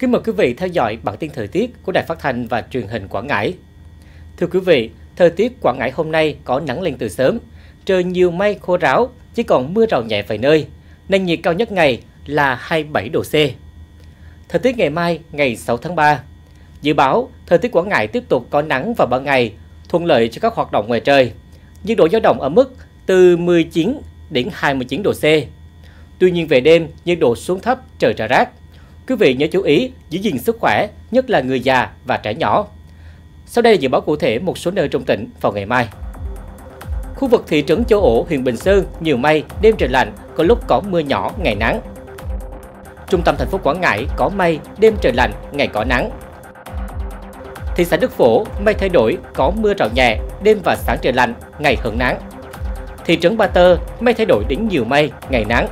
Kính mời quý vị theo dõi bản tin thời tiết của Đài Phát thanh và Truyền hình Quảng Ngãi. Thưa quý vị, thời tiết Quảng Ngãi hôm nay có nắng lên từ sớm, trời nhiều mây khô ráo, chỉ còn mưa rào nhẹ vài nơi, nên nhiệt cao nhất ngày là 27 độ C. Thời tiết ngày mai, ngày 6 tháng 3. Dự báo, thời tiết Quảng Ngãi tiếp tục có nắng vào ban ngày, thuận lợi cho các hoạt động ngoài trời. Nhiệt độ dao động ở mức từ 19 đến 29 độ C. Tuy nhiên về đêm, nhiệt độ xuống thấp, trời rải rác. Quý vị nhớ chú ý giữ gìn sức khỏe, nhất là người già và trẻ nhỏ. Sau đây là dự báo cụ thể một số nơi trong tỉnh vào ngày mai. Khu vực thị trấn Châu Ổ, huyện Bình Sơn, nhiều mây, đêm trời lạnh, có lúc có mưa nhỏ, ngày nắng. Trung tâm thành phố Quảng Ngãi có mây, đêm trời lạnh, ngày có nắng. Thị xã Đức Phổ, mây thay đổi, có mưa rào nhẹ, đêm và sáng trời lạnh, ngày hưởng nắng. Thị trấn Ba Tơ, mây thay đổi đến nhiều mây, ngày nắng.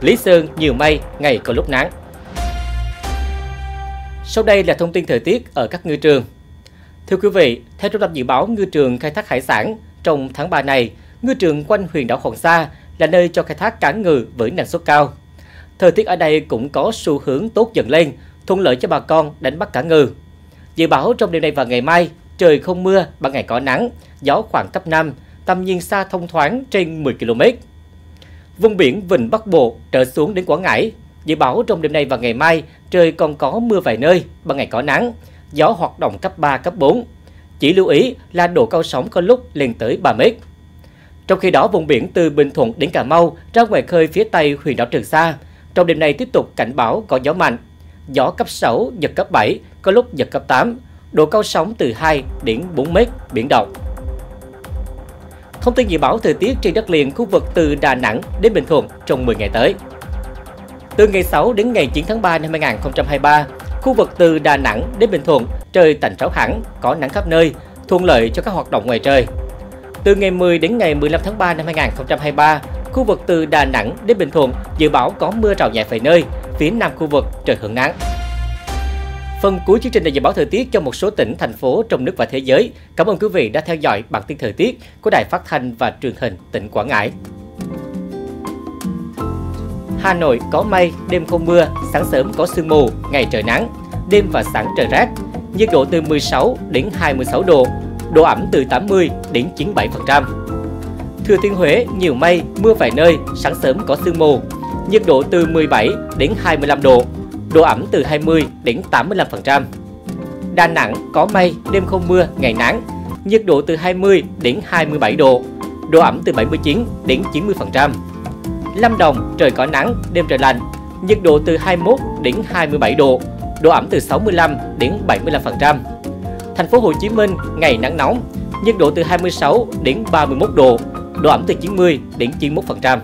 Lý Sơn, nhiều mây, ngày có lúc nắng. Sau đây là thông tin thời tiết ở các ngư trường. Thưa quý vị, theo Trung tâm Dự báo Ngư trường Khai thác Hải sản, trong tháng 3 này, ngư trường quanh huyện đảo Hoàng Sa là nơi cho khai thác cá ngừ với năng suất cao. Thời tiết ở đây cũng có xu hướng tốt dần lên, thuận lợi cho bà con đánh bắt cá ngừ. Dự báo trong đêm nay và ngày mai, trời không mưa, ban ngày có nắng, gió khoảng cấp 5, tầm nhìn xa thông thoáng trên 10 km. Vùng biển Vịnh Bắc Bộ trở xuống đến Quảng Ngãi, dự báo trong đêm nay và ngày mai trời còn có mưa vài nơi, ban ngày có nắng, gió hoạt động cấp 3, cấp 4. Chỉ lưu ý là độ cao sóng có lúc lên tới 3 mét. Trong khi đó, vùng biển từ Bình Thuận đến Cà Mau ra ngoài khơi phía tây huyện đảo Trường Sa, trong đêm nay tiếp tục cảnh báo có gió mạnh, gió cấp 6, giật cấp 7, có lúc giật cấp 8, độ cao sóng từ 2 đến 4 mét, biển động. Thông tin dự báo thời tiết trên đất liền khu vực từ Đà Nẵng đến Bình Thuận trong 10 ngày tới. Từ ngày 6 đến ngày 9 tháng 3 năm 2023, khu vực từ Đà Nẵng đến Bình Thuận trời tạnh ráo hẳn, có nắng khắp nơi, thuận lợi cho các hoạt động ngoài trời. Từ ngày 10 đến ngày 15 tháng 3 năm 2023, khu vực từ Đà Nẵng đến Bình Thuận dự báo có mưa rào nhẹ vài nơi, phía nam khu vực trời hưởng nắng. Phần cuối chương trình là dự báo thời tiết cho một số tỉnh, thành phố trong nước và thế giới. Cảm ơn quý vị đã theo dõi bản tin thời tiết của Đài Phát thanh và Truyền hình tỉnh Quảng Ngãi. Hà Nội có mây, đêm không mưa, sáng sớm có sương mù, ngày trời nắng, đêm và sáng trời rét. Nhiệt độ từ 16 đến 26 độ, độ ẩm từ 80 đến 97%. Thừa Thiên Huế nhiều mây, mưa vài nơi, sáng sớm có sương mù. Nhiệt độ từ 17 đến 25 độ, độ ẩm từ 20 đến 85%. Đà Nẵng có mây, đêm không mưa, ngày nắng. Nhiệt độ từ 20 đến 27 độ, độ ẩm từ 79 đến 90%. Lâm Đồng trời có nắng, đêm trời lạnh, nhiệt độ từ 21 đến 27 độ, độ ẩm từ 65 đến 75%. Thành phố Hồ Chí Minh ngày nắng nóng, nhiệt độ từ 26 đến 31 độ, độ ẩm từ 90 đến 91%.